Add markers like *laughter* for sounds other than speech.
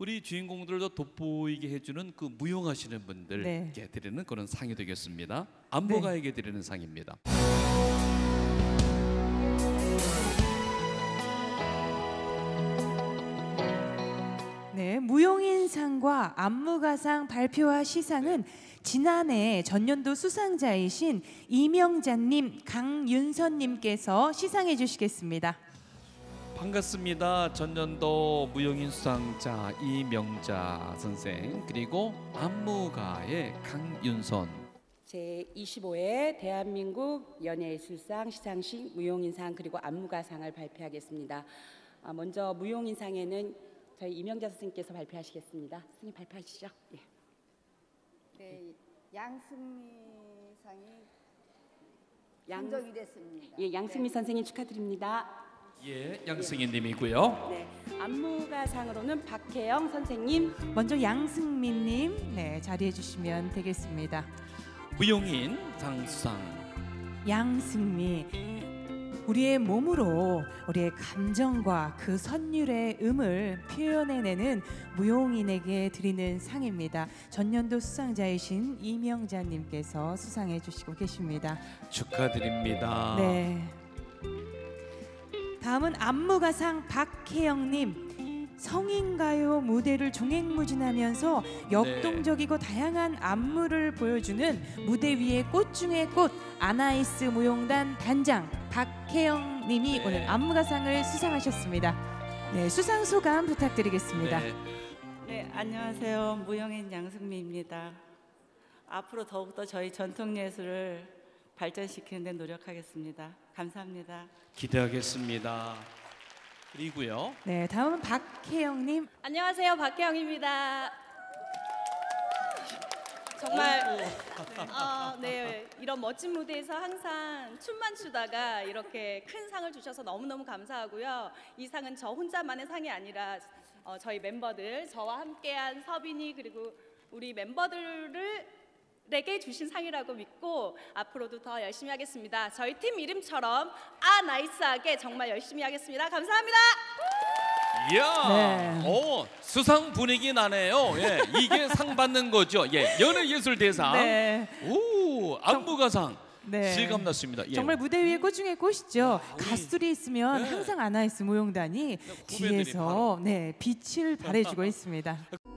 우리 주인공들도 돋보이게 해주는 그 무용하시는 분들께 네. 드리는 그런 상이 되겠습니다. 안보가에게 드리는 상입니다. 네, 무용인상과 안무가상 발표와 시상은 지난해 전년도 수상자이신 이명자님, 강윤선님께서 시상해 주시겠습니다. 반갑습니다. 전년도 무용인 수상자 이명자 선생 그리고 안무가의 강윤선 제 25회 대한민국 연예예술상 시상식 무용인상 그리고 안무가상을 발표하겠습니다. 아, 먼저 무용인상에는 저희 이명자 선생님께서 발표하시겠습니다. 선생님 발표하시죠. 예. 네, 양승미 상이 양, 선정이 됐습니다. 예, 양승미 선생님 축하드립니다. 예 양승희님이고요. 네, 안무가 상으로는 박혜영 선생님, 먼저 양승민님, 네 자리해 주시면 되겠습니다. 무용인 상 수상 양승미, 우리의 몸으로 우리의 감정과 그 선율의 음을 표현해내는 무용인에게 드리는 상입니다. 전년도 수상자이신 이명자님께서 수상해 주시고 계십니다. 축하드립니다. 네. 다음은 안무가상 박혜영님. 성인가요 무대를 종횡무진하면서 역동적이고 다양한 안무를 보여주는 무대 위의 꽃 중의 꽃 아나이스 무용단 단장 박혜영님이 네. 오늘 안무가상을 수상하셨습니다. 네, 수상 소감 부탁드리겠습니다. 네. 네, 안녕하세요. 무용인 양승미입니다. 앞으로 더욱더 저희 전통 예술을 발전시키는 데 노력하겠습니다. 감사합니다. 기대하겠습니다. 그리고요. 네, 다음은 박혜영 님. 안녕하세요 박혜영입니다. 정말 어, 네 이런 멋진 무대에서 항상 춤만 추다가 이렇게 큰 상을 주셔서 너무너무 감사하고요. 이 상은 저 혼자만의 상이 아니라 어, 저희 멤버들 저와 함께한 서빈이 그리고 우리 멤버들을 에게 주신 상이라고 믿고 앞으로도 더 열심히 하겠습니다. 저희 팀 이름처럼 아 nice하게 정말 열심히 하겠습니다. 감사합니다. 이야, 네. 오 수상 분위기 나네요. 예, 이게 *laughs* 상 받는 거죠. 예, 연예예술대상. 네. 오, 안무가상. 네. 실감 났습니다. 예. 정말 무대 위에 꽃 중에 꽃이죠. 우리- 가수들이 있으면 네. 항상 아나이스 무용단이 후배들이 뒤에서 네 빛을 발해주고 있습니다. *laughs*